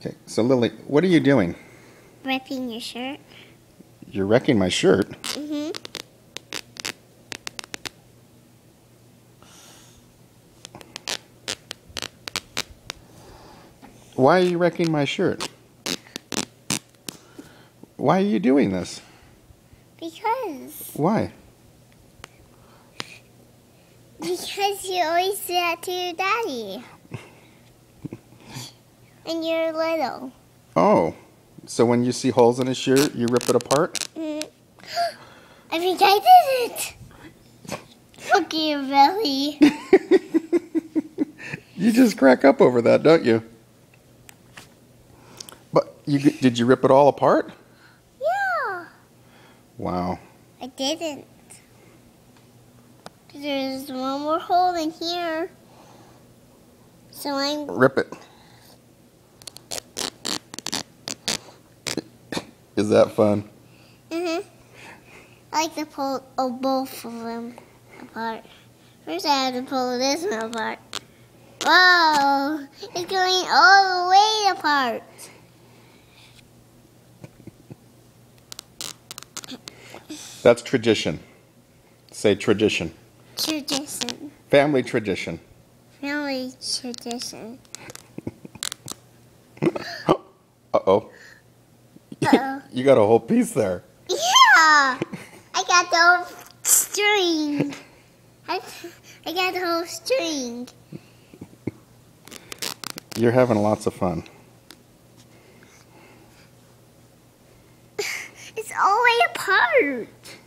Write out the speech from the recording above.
Okay, so Lily, what are you doing? Ripping your shirt. You're wrecking my shirt. Mm-hmm. Why are you wrecking my shirt? Why are you doing this? Because. Why? Because you always do that to your daddy. When you're little. Oh, so when you see holes in a shirt, you rip it apart? Mm. I think I did it. Look at your belly. you just crack up over that, don't you? But you did you rip it all apart? Yeah. Wow. I didn't. There's one more hole in here. So I'm Rip it. Is that fun? Mhm. I like to pull oh, both of them apart. First, I have to pull this one apart. Whoa! It's going all the way apart. That's tradition. Say tradition. Tradition. Family tradition. Family tradition. Uh-oh. Uh-oh. You got a whole piece there. Yeah! I got the whole string. I, I got the whole string. You're having lots of fun. It's all the way apart.